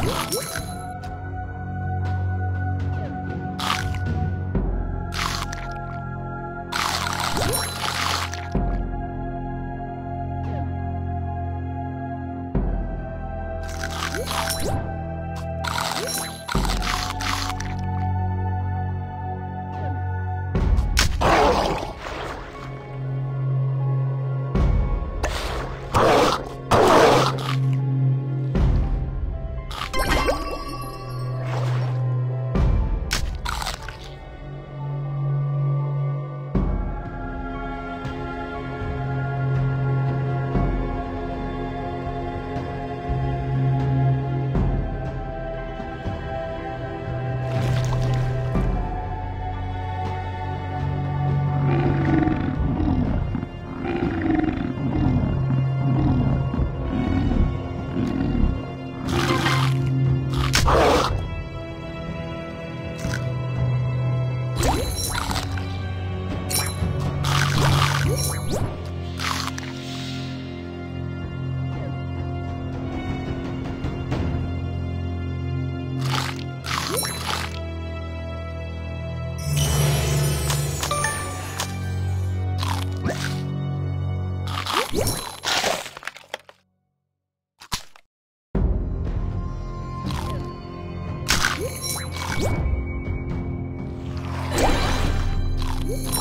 What? Woo!